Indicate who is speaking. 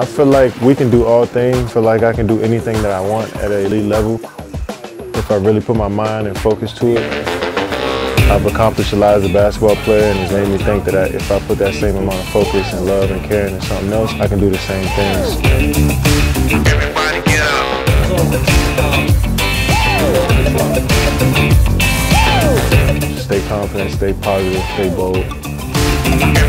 Speaker 1: I feel like we can do all things. I feel like I can do anything that I want at an elite level if I really put my mind and focus to it. I've accomplished a lot as a basketball player and it's made me think that I, if I put that same amount of focus and love and care into something else, I can do the same things. Everybody get up. Stay confident, stay positive, stay bold.